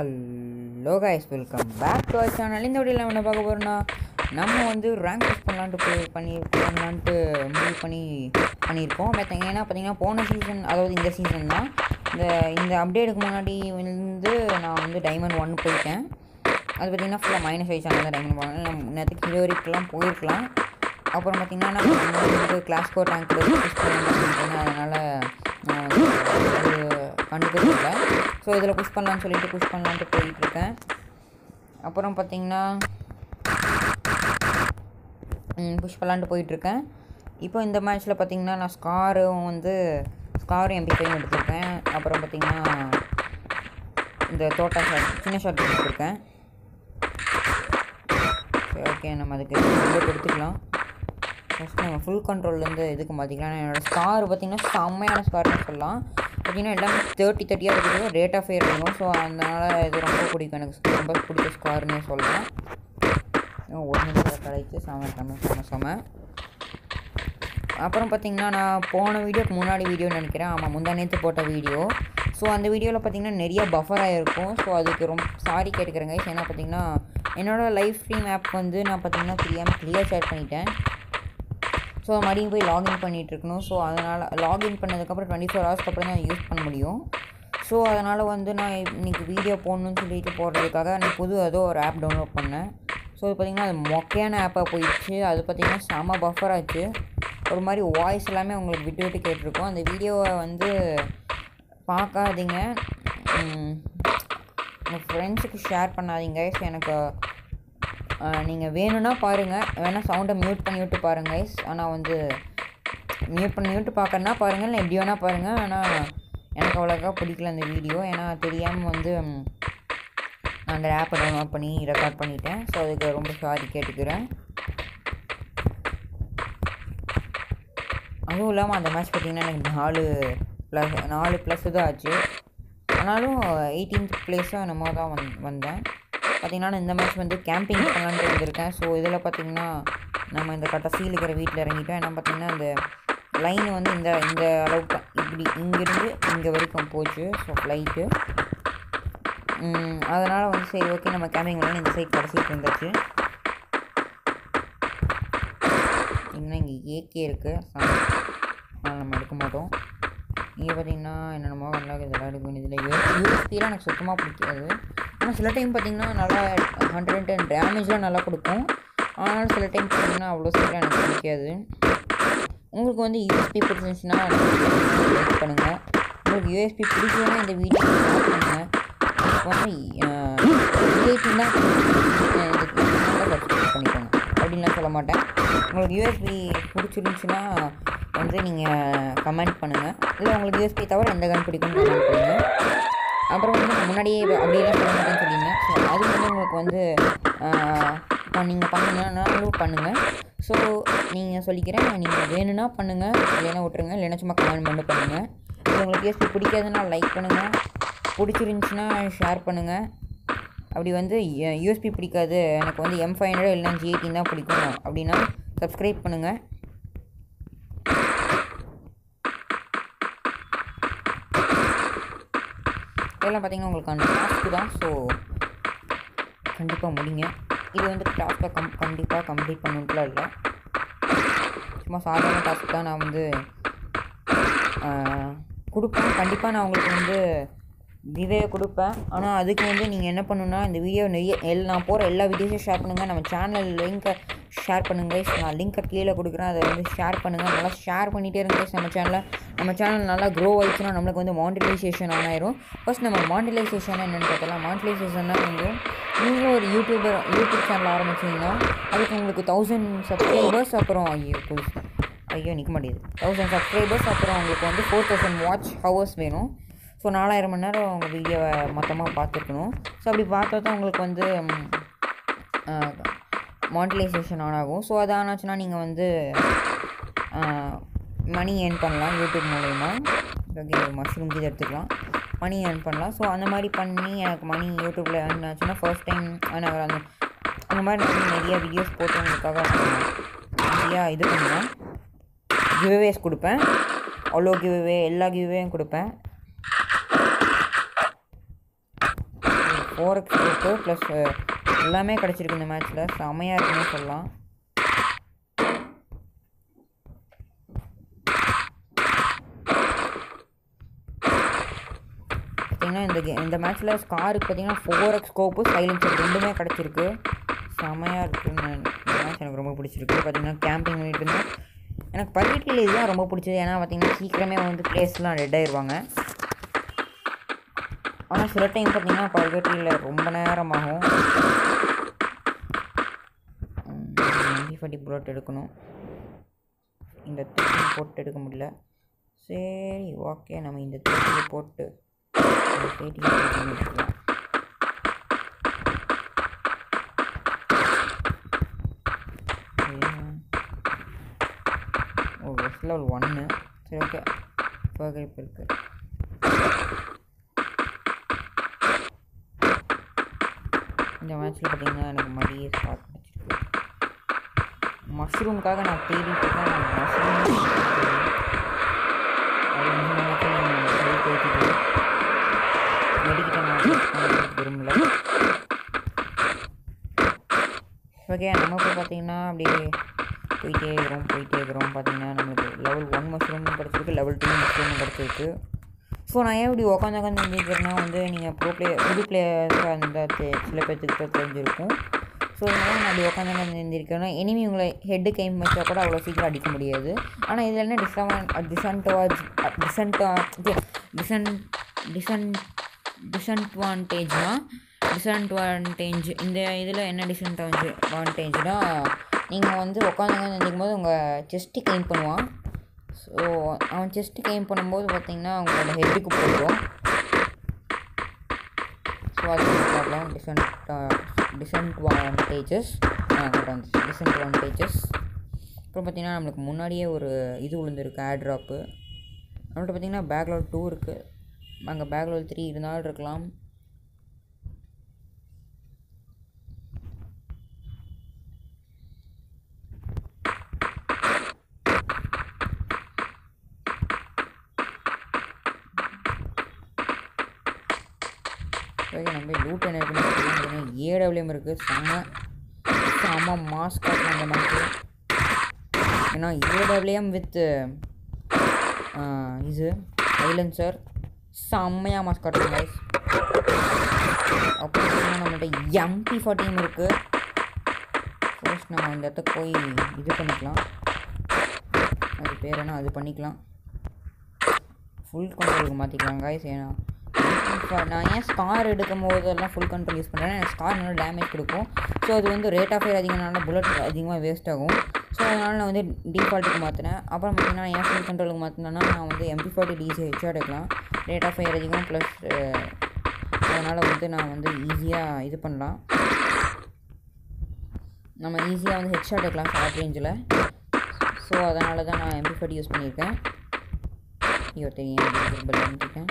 Hello guys welcome back to our channel இந்த வீடியோவில் என்ன பார்க்க போகிறோம்னா நம்ம வந்து ரேங்க் புஷ் பண்ணலான்ட்டு போய் பண்ணி பண்ணலான்ட்டு முடிவு பண்ணி பண்ணியிருக்கோம். பார்த்தீங்க ஏன்னா பார்த்தீங்கன்னா போன சீசன் அதாவது இந்த சீசன் தான். இந்த இந்த அப்டேட்டுக்கு முன்னாடி வந்து நான் வந்து டைமண்ட் ஒன் போயிட்டேன் அது பார்த்தீங்கன்னா ஃபுல்லாக மைனஸ் ஆயிடுச்சு அந்த டைமண்ட் போனாலும் நம்ம நேற்றுக்கு ஹீரோ வரைக்கும்லாம் போயிருக்கலாம். அப்புறம் பார்த்தீங்கன்னா நான் வந்து கிளாஸ் ரேங்க் அதனால் நான் அது கண்டுக்கிறது இல்லை ஸோ இதில் புஷ் பண்ணலான்னு சொல்லிட்டு புஷ் பண்ணலான்ட்டு போயிட்டுருக்கேன் அப்புறம் பார்த்தீங்கன்னா புஷ் பண்ணலான்ட்டு போயிட்டுருக்கேன் இப்போ இந்த மேட்ச்சில் பார்த்தீங்கன்னா நான் ஸ்காரும் வந்து ஸ்காரும் எம்பி ஃபைவ் எடுத்திருக்கேன். அப்புறம் பார்த்தீங்கன்னா இந்த தோட்டா ஷாட் சின்ன ஷாட் எடுத்துருக்கேன். சரி ஓகே நம்ம அதுக்கு கொடுத்துக்கலாம். எடுத்துக்கலாம் ஃபஸ்ட் நம்ம ஃபுல் கண்ட்ரோல்லேருந்து இதுக்கு மாற்றிக்கலாம் என்னோடய ஸ்கார் பார்த்திங்கன்னா செம்மையான ஸ்கார்னு சொல்லலாம். பார்த்திங்கன்னா எல்லாமே தேர்ட்டி தேர்ட்டியாக இருக்குது. ரேட் ஆஃப் ஃபயர் இருக்கும் ஸோ அதனால் இது ரொம்ப பிடிக்கும். எனக்கு ரொம்ப பிடிச்ச ஸ்கார்னே சொல்லலாம். ஒரு நிமிஷம் கழிச்சு செம செம செம செம. அப்புறம் பார்த்திங்கன்னா நான் போன வீடியோக்கு முன்னாடி வீடியோ நினைக்கிறேன். ஆமாம் முந்தா நேற்று போட்ட வீடியோ ஸோ அந்த வீடியோவில் பார்த்திங்கன்னா நிறைய பஃபர் ஆகிருக்கும் ஸோ அதுக்கு ரொம்ப சாரி கேட்டுக்கிறேங்க ஏன்னா பார்த்திங்கன்னா என்னோடய லைஃப் ஸ்ட்ரீம் ஆப் வந்து நான் பார்த்திங்கன்னா தெரியாமல் கிளியர் ஷேர் பண்ணிட்டேன். ஸோ மறுபடியும் போய் லாகின் பண்ணிகிட்டு இருக்கணும் ஸோ அதனால் லாகின் பண்ணதுக்கப்புறம் டுவெண்ட்டி ஃபோர் ஹவர்ஸ்க்கு அப்புறம் தான் யூஸ் பண்ண முடியும். ஸோ அதனால் வந்து நான் இன்றைக்கி வீடியோ போடணும்னு சொல்லிட்டு போடுறதுக்காக நான் புது ஏதோ ஒரு ஆப் டவுன்லோட் பண்ணேன். ஸோ இது பார்த்திங்கன்னா அது மொக்கையான ஆப்பாக போயிடுச்சு. அது பார்த்திங்கன்னா செம பஃபர் ஆச்சு. ஒரு மாதிரி வாய்ஸ் எல்லாமே உங்களுக்கு விட்டு விட்டு கேட்டிருக்கோம். அந்த வீடியோவை வந்து பார்க்காதீங்க உங்கள் ஃப்ரெண்ட்ஸுக்கு ஷேர் பண்ணாதீங்க. எனக்கு நீங்கள் வேணும்னா பாருங்கள் வேணால் சவுண்டை மியூட் பண்ணி விட்டு பாருங்கள் கைஸ் ஆனால் வந்து மியூட் பண்ணி விட்டு பார்க்கறனா பாருங்கள் இல்லை எப்படி வேணால் பாருங்கள் ஆனால் எனக்கு அவ்வளோக்கா பிடிக்கல அந்த வீடியோ ஏன்னா தெரியாமல் வந்து நான் அந்த ஆப்பை டவுன்லோட் பண்ணி ரெக்கார்ட் பண்ணிட்டேன். ஸோ அதுக்கு ரொம்ப சாரி கேட்டுக்கிறேன். அதுவும் இல்லாமல் அந்த மேட்ச் பார்த்திங்கன்னா எனக்கு நாலு ப்ளஸ் நாலு ப்ளஸ்ஸு தான் ஆச்சு. ஆனாலும் எயிட்டீன்த் ப்ளேஸும் என்னமோ தான் வந் வந்தேன். பார்த்திங்கன்னா இந்த மேட்ச் வந்து கேம்பிங் பண்ணலான்ட்டு வந்திருக்கேன் ஸோ இதில் பார்த்திங்கன்னா நம்ம இந்த கடைசியில் இருக்கிற வீட்டில் இறங்கிட்டோம். ஏன்னா பார்த்திங்கன்னா அந்த லைன் வந்து இந்த இந்த அளவுக்கு தான். இப்படி இங்கேருந்து இங்கே வரைக்கும் போச்சு. ஸோ ஃப்ளைட்டு அதனால் வந்து சரி ஓகே நம்ம கேம்பிங் பண்ணலாம் இந்த சைட் கடைசிட்டு இருந்தாச்சு. இன்னும் இங்கே ஏகே இருக்குது அதனால் நம்ம எடுக்க மாட்டோம். இங்கே பார்த்தீங்கன்னா என்னென்னமோ நல்லா இதெல்லாம் எடுக்க வேண்டியதில்லை. யூஎஸ்பிலாம் எனக்கு சுத்தமாக பிடிக்காது. ஆனால் சில டைம் பார்த்திங்கன்னா நல்லா ஹண்ட்ரட் டென் டேமேஜ்லாம் நல்லா கொடுக்கும். ஆனால் சில டைம் பார்த்திங்கன்னா அவ்வளோ சீக்கிரம் எனக்கு பிடிக்காது. உங்களுக்கு வந்து யூஎஸ்பி பிடிச்சிருந்துச்சுன்னா லைக் பண்ணுங்கள் உங்களுக்கு யூஎஸ்பி பிடிக்கலன்னா இந்த வீடியோ பண்ணுங்கள் விஐபி தான் சப்ஸ்கிரைப் பண்ணிக்கோங்க அப்படின்லாம் சொல்ல மாட்டேன். உங்களுக்கு யூஎஸ்பி பிடிச்சிருந்துச்சுன்னா வந்து நீங்கள் கமெண்ட் பண்ணுங்கள் இல்லை உங்களுக்கு யூஎஸ்பி தவிர எந்த கன் பிடிக்கும்னு கமெண்ட் பண்ணுங்கள் அப்புறம் வந்து முன்னாடியே அப்படியெல்லாம் சொல்ல மாட்டேன்னு சொல்லிங்க ஸோ அது வந்து உங்களுக்கு வந்து நீங்கள் பண்ணுங்கன்னாலும் பண்ணுங்கள் ஸோ நீங்கள் சொல்லிக்கிறேன் நீங்கள் வேணும்னா பண்ணுங்கள் இல்லைன்னா விட்ருங்க இல்லைன்னா சும்மா கமெண்ட் மட்டும் பண்ணுங்கள் உங்களுக்கு எஸ்பி பிடிக்காதுன்னா லைக் பண்ணுங்கள் பிடிச்சிருந்துச்சின்னா ஷேர் பண்ணுங்கள் அப்படி வந்து யூஎஸ்பி பிடிக்காது. எனக்கு வந்து எம் ஃபைவ் ஹண்ட்ரட் இல்லைன்னா ஜி தான் பிடிக்கும். அப்படின்னா சப்ஸ்கிரைப் பண்ணுங்கள் இதெல்லாம் பார்த்தீங்கன்னா உங்களுக்கு அந்த டாஸ்க்கு தான். ஸோ கண்டிப்பாக முடிங்க. இது வந்து டாஸ்க்கை கம் கண்டிப்பாக கம்ப்ளீட் பண்ணுட்டுலாம் இல்லை. சும்மா சாதாரண டாஸ்க் தான் நான் வந்து கொடுப்பேன். கண்டிப்பாக நான் உங்களுக்கு வந்து விவே கொடுப்பேன். ஆனால் அதுக்கு வந்து நீங்கள் என்ன பண்ணணுன்னா இந்த வீடியோ நிறைய எல் நான் போகிற எல்லா வீடியோஸையும் ஷேர் பண்ணுங்கள் நம்ம சேனல் லிங்க்கை ஷேர் பண்ணுங்கள் நான் லிங்க்கை கீழே கொடுக்குறேன். அதை வந்து ஷேர் பண்ணுங்கள் நல்லா ஷேர் பண்ணிகிட்டே இருங்க. நம்ம சேனலை நம்ம சேனல் நல்லா க்ரோ ஆயிடுச்சுன்னா நம்மளுக்கு வந்து மாண்டிலைசேஷன் ஆன் ஆயிரும். ஃபஸ்ட் நம்ம மானிட்டைசேஷன் என்னென்னு பார்த்தலாம் மானிட்டைசேஷன்னா வந்து நீங்களும் ஒரு யூடியூபர் யூடியூப் சேனல் ஆரம்பிச்சிங்கன்னா அதுக்கு உங்களுக்கு தௌசண்ட் சப்ஸ்கிரைபர்ஸ் அப்புறம் ஐயோ புதுசு ஐயோ நிற்க மாட்டேங்குது. தௌசண்ட் சப்ஸ்கிரைபர்ஸ் அப்புறம் உங்களுக்கு வந்து ஃபோர் தௌசண்ட் வாட்ச் ஹவர்ஸ் வேணும். ஸோ நாலாயிரம் மணி நேரம் உங்கள் வீடியோவை மொத்தமாக பார்த்துருக்கணும். ஸோ அப்படி பார்த்தா தான் உங்களுக்கு வந்து மானிட்டைசேஷன் ஆன் ஆகும். ஸோ அது ஆனாச்சுன்னா நீங்கள் வந்து மணி ஏர்ன் பண்ணலாம் யூடியூப் மூலயமா. ஓகே மஷ்ரூம் இது எடுத்துக்கலாம். மணி ஏர்ன் பண்ணலாம். ஸோ அந்த மாதிரி பண்ணி எனக்கு மணி யூடியூப்பில் ஏர்ன் ஆச்சுன்னா ஃபர்ஸ்ட் டைம் நான் அந்த அந்த மாதிரி நிறைய வீடியோஸ் போட்டு உங்களுக்காக நிறையா இது பண்ணுவேன். கிவ்வேஸ் கொடுப்பேன். அவ்வளோ கிவ்வே எல்லா கிவ்வேயும் கொடுப்பேன். ஃபோர் எக்ஸ் ப்ளஸ் எல்லாமே கிடச்சிருக்கு இந்த மேட்ச்சில் செமையாக இருக்குன்னு சொல்லலாம். பார்த்தீங்கன்னா இந்த கே இந்த மேட்ச்சில் ஸ்காருக்கு பார்த்தீங்கன்னா ஃபோர் எக்ஸ் ஸ்கோப்பு சைலன்சர் ரெண்டுமே கிடச்சிருக்கு. செமையாக இருக்குன்னு இந்த மேட்ச் எனக்கு ரொம்ப பிடிச்சிருக்கு. பார்த்தீங்கன்னா கேம்பிங் பண்ணிட்டு இருந்தேன். எனக்கு பர்டிகுலர் இதுதான் ரொம்ப பிடிச்சது. ஏன்னா பார்த்தீங்கன்னா சீக்கிரமே வந்து பிளேஸ்லாம் ரெட் ஆயிடுவாங்க ஆனால் சில டைம் பார்த்தீங்கன்னா பர்கட்டியில் ரொம்ப நேரம் ஆகும். எம்பி ஃபார்ட்டி புல்லட் எடுக்கணும். இந்த தேர்ட்டி போட்டு எடுக்க முடியல. சரி ஓகே நம்ம இந்த தேர்ட்டியை போட்டு ஒரு தேர்ட்டியை எடுக்கலாம் ஓ வெஸ்ட் லெவல் ஒன்று சரி ஓகே இப்போ இருக்குது இந்த மேட்ச்சில் பார்த்தீங்கன்னா எனக்கு மடியே ஸ்டார்ட் மஷ்ரூம்காக நான் தேடிட்டு தான் நான் மஷ்ரூம் அது வந்து நமக்கு விரும்பல. ஓகே நம்ம இப்போ பார்த்தீங்கன்னா அப்படியே போயிட்டே இருக்கிறோம் போயிட்டே இருக்கிறோம். பார்த்தீங்கன்னா நம்மளுக்கு லெவல் ஒன் மஷ்ரூமும் கிடச்சிருக்கு லெவல் டூ மஷ்ரூமும் கிடச்சிருக்கு ஸோ நான் ஏன் இப்படி உட்காந்து உட்காந்து செஞ்சுக்கிறேன்னா வந்து நீங்கள் ப்ரோ பிளேயர் புது பிளேயர்ஸாக இருந்தால் தெ சில பேர்த்துக்கு தெரிஞ்சிருக்கும். ஸோ இதனால் நான் அப்படி உட்காந்து உட்காந்து எழுந்திருக்கேன்னா இனிமே உங்களை ஹெட்டு கைம் வச்சா கூட அவ்வளோ சீக்கிரம் அடிக்க முடியாது. ஆனால் இதில் என்ன டிஸ்அவான் டிசன்டவாஜ் டிசன்டா டிசன் டிசன் டிஸ்அட்வான்டேஜ்னால் டிஸ்அட்வான்டேஜ் இந்த இதில் என்ன டிசன்ட்வான்டேஜ்னா நீங்கள் வந்து உட்காந்து உட்காந்து போது உங்கள் செஸ்ட்டு கைம் பண்ணுவான். ஸோ அவன் செஸ்ட்டு கைம் பண்ணும்போது பார்த்தீங்கன்னா அவங்களோட ஹெட்டுக்கு போயிடும். ஸோ அது ப்ராப்ளம் டிசன்ட் டிஸ்அட்வான்டேஜஸ் டிஸ்அட்வான்டேஜஸ் அப்புறம் பார்த்திங்கன்னா நம்மளுக்கு முன்னாடியே ஒரு இது விழுந்திருக்கு ஏர் ட்ராப்பு நம்மள்ட்ட பார்த்தீங்கன்னா பேக்லோட் டூ இருக்குது அங்கே பேக்லோட் த்ரீ இருந்தாலும் இருக்கலாம். ஓகே நம்ம லூட் என்ன இருக்குன்னு ஏடபிள்யூஎம் இருக்குது செம்ம செம்ம மாஸ்க் காட்டணும் அந்த மாதிரி. ஏன்னா ஏடபிள்யூஎம் வித் இது சைலன்சர் செம்மையாக மாஸ்க் காட்டுங்க கைஸ் அப்படி நம்மள்ட்ட எம்பி ஃபார்ட்டியும் இருக்குது ஃபர்ஸ்ட் நம்ம இந்த இடத்துக்கு போய் இது பண்ணிக்கலாம். அது பேர் என்ன? அது பண்ணிக்கலாம். ஃபுல் கண்ட்ரோலுக்கு மாற்றிக்கலாம் கைஸ் ஏன்னா இப்போ நான் ஏன் ஸ்கார் எடுக்கும் போதெல்லாம் ஃபுல் கண்ட்ரோல் யூஸ் பண்ணுறேன் ஸ்கார் நல்லா டேமேஜ் கொடுக்கும். ஸோ அது வந்து ரேட் ஆஃப் ஃபயர் அதிகமான புல்லட் அதிகமாக வேஸ்ட் ஆகும். ஸோ அதனால் நான் வந்து டிஃபால்ட்டுக்கு மாற்றினேன் அப்புறம் பார்த்தீங்கன்னா ஏன் ஃபுல் கண்ட்ரோலுக்கு மாற்றினேன்னா நான் வந்து எம்பி ஃபார்ட்டி டிசி ஹெச்ஆர் எடுக்கலாம். ரேட் ஆஃப் ஃபயர் அதிகம் ப்ளஸ் அதனால் வந்து நான் வந்து ஈஸியாக இது பண்ணலாம். நம்ம ஈஸியாக வந்து ஹெட்ஷாட் எடுக்கலாம் ஷார்ட் ரேஞ்சில் ஸோ அதனால தான் நான் எம்பி ஃபார்ட்டி யூஸ் பண்ணியிருக்கேன். ஐயோ தெரியும் பண்ணியிருக்கேன்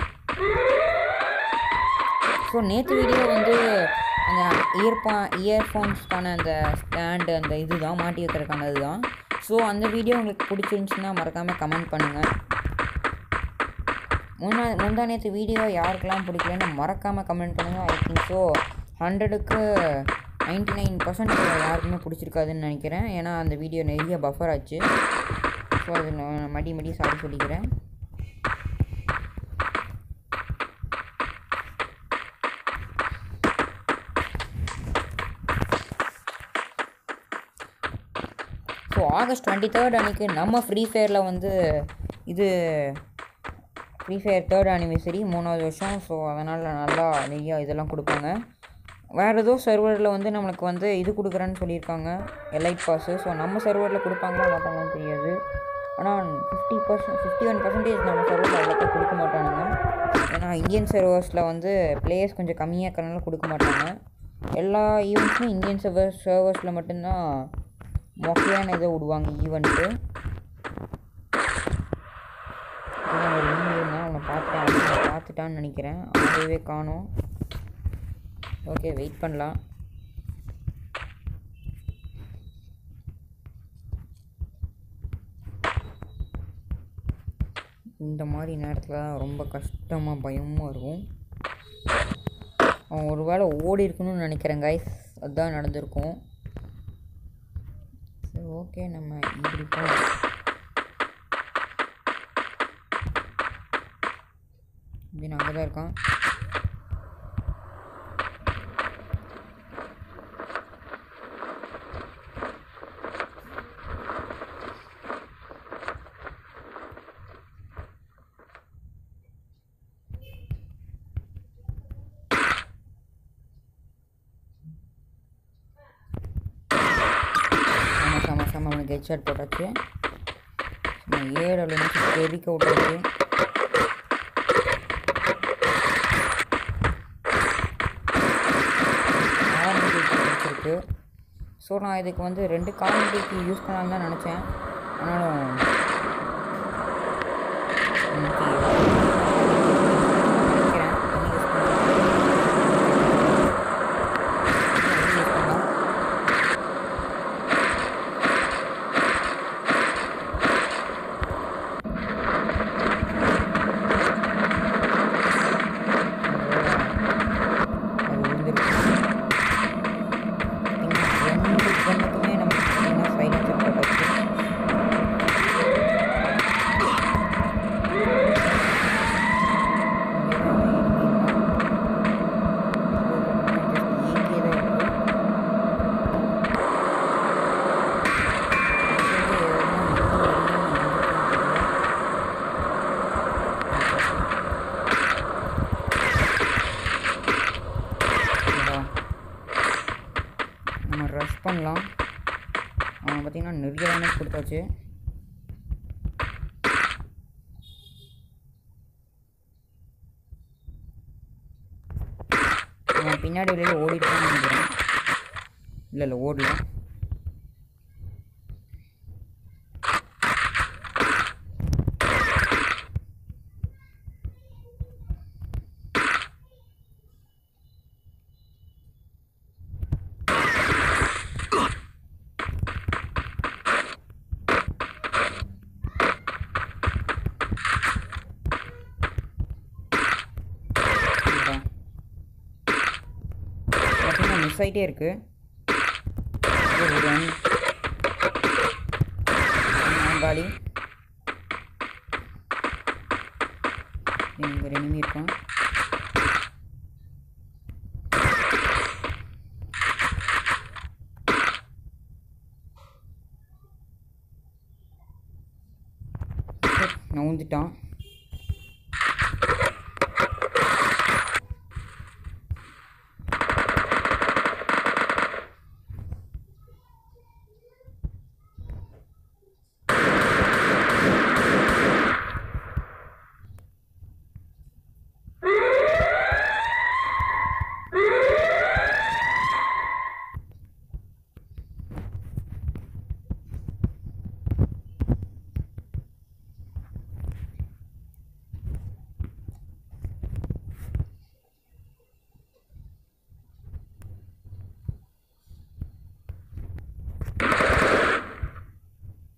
ஸோ நேற்று வீடியோ வந்து அந்த இயர்பா இயர்ஃபோன்ஸ்க்கான அந்த ஸ்டாண்டு அந்த இது தான் மாட்டி வைக்கிறதுக்கான இதுதான். ஸோ அந்த வீடியோ உங்களுக்கு பிடிச்சிருந்துச்சுன்னா மறக்காமல் கமெண்ட் பண்ணுங்கள் முன்னா முந்தா நேற்று வீடியோ யாருக்கெல்லாம் பிடிக்கலன்னு மறக்காமல் கமெண்ட் பண்ணுங்கள் ஐ திங்க் ஸோ ஹண்ட்ரடுக்கு நைன்டி நைன் பர்சன்ட் யாருக்குமே பிடிச்சிருக்காதுன்னு நினைக்கிறேன். ஏன்னா அந்த வீடியோ நிறைய பஃபர் ஆச்சு. ஸோ அது நான் மடி மடி சாரி சொல்லிக்கிறேன் ஸோ ஆகஸ்ட் டுவெண்ட்டி தேர்ட் அன்றைக்கி நம்ம ஃப்ரீ ஃபயரில் வந்து இது ஃப்ரீ ஃபயர் தேர்ட் ஆனிவர்சரி மூணாவது வருஷம். ஸோ அதனால் நல்லா நிறையா இதெல்லாம் கொடுப்பாங்க. வேறு ஏதோ சர்வரில் வந்து நம்மளுக்கு வந்து இது கொடுக்குறேன்னு சொல்லியிருக்காங்க. எலைட் பாஸு ஸோ நம்ம சர்வரில் கொடுப்பாங்களா மாட்டாங்கன்னு தெரியாது. ஆனால் fifty percent fifty one percentage நம்ம சர்வரில் எல்லாத்தையும் கொடுக்க மாட்டானுங்க. ஏன்னா இந்தியன் சர்வர்ஸில் வந்து பிளேயர்ஸ் கொஞ்சம் கம்மியாக இருக்கிறனால கொடுக்க மாட்டாங்க. எல்லா ஈவெண்ட்ஸும் இந்தியன் சர்வர் சர்வர்ஸில் மட்டும்தான் மொக்கையான இதை விடுவாங்க ஈவெண்ட்டு ஒரு மீன் அவனை பார்த்தேன் பார்த்துட்டான்னு நினைக்கிறேன். அப்படியே காணும். ஓகே வெயிட் பண்ணலாம். இந்த மாதிரி நேரத்தில் ரொம்ப கஷ்டமாக பயமாக இருக்கும். அவன் ஒரு வேளை ஓடி இருக்கணும்னு நினைக்கிறேன் கைஸ் அதுதான் நடந்திருக்கும். ஓகே நம்ம இப்படி போகலாம் இப்படி நாங்கள் தான் இருக்கோம் ஆமாம் சாமா ஹெட்ஷாட் போட்டாச்சு. சும்மா ஏழு நிமிஷம் தெரிக்க விட்டாச்சு. வச்சிருக்கு. ஸோ நான் இதுக்கு வந்து ரெண்டு காமெடிக்கு யூஸ் பண்ணலான்னு தான் நினச்சேன். ஆனாலும் இன்னைக்கு நினைக்கிறேன் தண்ணி யூஸ் பண்ணலாம். தண்ணி யூஸ் பண்ணலாம் அது விழுந்துருச்சு இந்த ரெண்டு கண்ணுக்குமே நமக்கு பார்த்தீங்கன்னா சைலன்சர் போட்டாச்சு நம்ம ரஷ் பண்ணலாம் அவன் பார்த்தீங்கன்னா நிறைய டேமேஜ் கொடுத்தாச்சு அவன் பின்னாடி வெளியே ஓடிட்டு நினைக்கிறேன் இல்லை இல்லை ஓடல இதுதான். பார்த்தீங்கன்னா மிஸ் ஆகிட்டே இருக்கு. இது ஒரு இங்கே ஒரு enemy இருக்கான் நவுந்துட்டான்.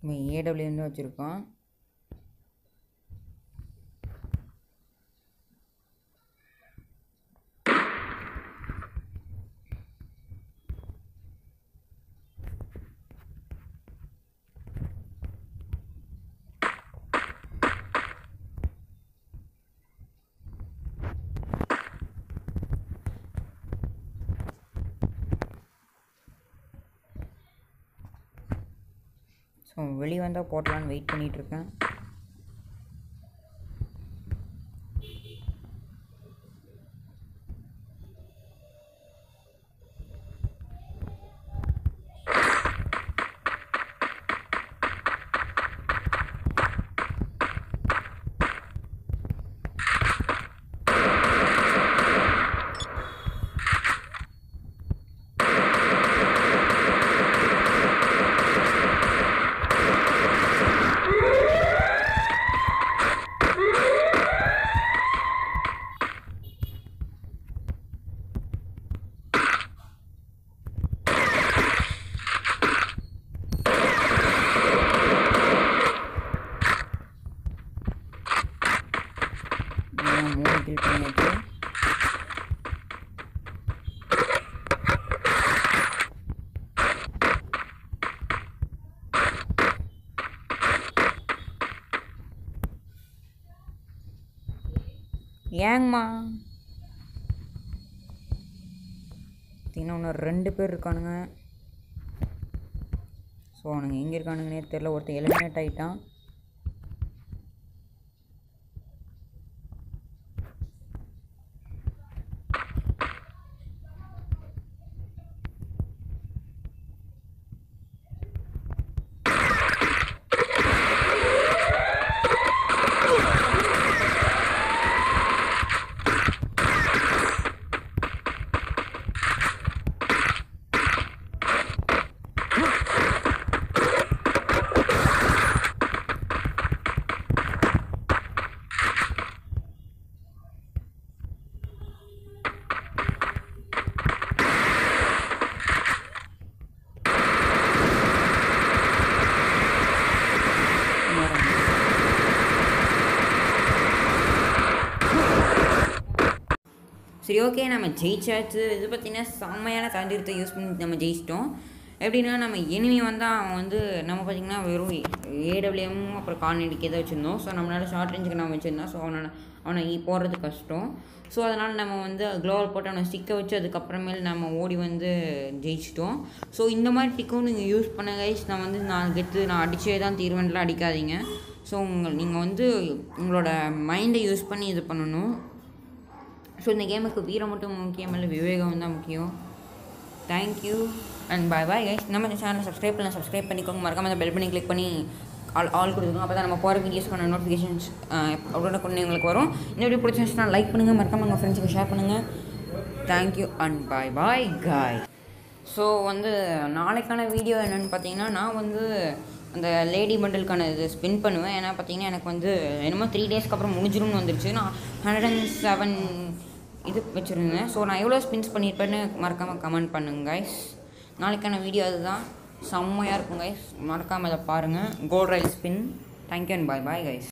நம்ம ஏடபிள்யூன்னு வச்சுருக்கோம். ஸோ வெளியே வந்தால் போட்டலான்னு வெயிட் பண்ணிகிட்ருக்கேன் ஏங்கம்மா பார்த்தீங்கன்னா இன்னும் ரெண்டு பேர் இருக்கானுங்க. ஸோ அவனுங்க எங்கே இருக்கானுங்கன்னே தெரில ஒருத்தன் எலிமினேட் ஆகிட்டான் சரி ஓகே நம்ம ஜெயிச்சாச்சு. இது பார்த்திங்கன்னா செம்மையான தந்திரத்தை யூஸ் பண்ணி நம்ம ஜெயிச்சிட்டோம். எப்படின்னா நம்ம எனிமி வந்தால் அவன் வந்து நம்ம பார்த்திங்கன்னா வெறும் ஏடபிள்யூஎம் அப்புறம் கார்னடிக்கு எதை வச்சுருந்தோம். ஸோ நம்மளால் ஷார்ட் ரேஞ்சுக்கு நம்ம வச்சுருந்தோம் ஸோ அவனை அவனை போடுறது கஷ்டம். ஸோ அதனால் நம்ம வந்து க்ளோவர் போட்டு அவனை ஸ்டிக்கை வச்சு அதுக்கப்புறமேல் நம்ம ஓடி வந்து ஜெயிச்சிட்டோம். ஸோ இந்த மாதிரி டிக்கும் நீங்கள் யூஸ் பண்ண கைஸ் நான் வந்து நான் கெத்து நான் அடித்தே தான் தீர்வேன்லாம் அடிக்காதீங்க. ஸோ உங்கள் நீங்கள் வந்து உங்களோட மைண்டை யூஸ் பண்ணி இது பண்ணணும். ஸோ இந்த கேமுக்கு வீரம் மட்டும் முக்கியம் இல்லை விவேகம் தான் முக்கியம். Thank you and bye bye guys நம்ம சேனலை சப்ஸ்கிரைப் பண்ணலாம் சப்ஸ்கிரைப் பண்ணிக்கோங்க. மறக்காம அந்த பெல் பண்ணி கிளிக் பண்ணி ஆல் ஆல் கொடுத்துக்கோங்க. அப்போ தான் நம்ம போகிற வீடியோஸ்க்கான நோட்டிஃபிகேஷன்ஸ் உடனே கொண்டு எங்களுக்கு வரும். இந்த வீடியோ பிடிச்சிருந்துச்சுன்னா லைக் பண்ணுங்கள் மறக்காம உங்கள் ஃப்ரெண்ட்ஸுக்கு ஷேர் பண்ணுங்கள் தேங்க்யூ அண்ட் பாய் பாய் காய் ஸோ வந்து நாளைக்கான வீடியோ என்னென்னு பார்த்தீங்கன்னா நான் வந்து அந்த லேடி பண்டலுக்கான இது ஸ்பின் பண்ணுவேன். ஏன்னா பார்த்தீங்கன்னா எனக்கு வந்து என்னமோ த்ரீ டேஸ்க்கு அப்புறம் முடிஞ்சிரும்னு வந்துருச்சு. நான் ஹண்ட்ரட் அண்ட் செவன் இது வச்சுருந்தேன் ஸோ நான் எவ்வளோ ஸ்பின்ஸ் பண்ணியிருப்பேன்னு மறக்காமல் கமெண்ட் பண்ணுங்க கைஸ் நாளைக்கான வீடியோ அதுதான். செம்மையாக இருக்கும் கைஸ் மறக்காமல் அதை பாருங்கள் gold rail spin thank you and bye bye guys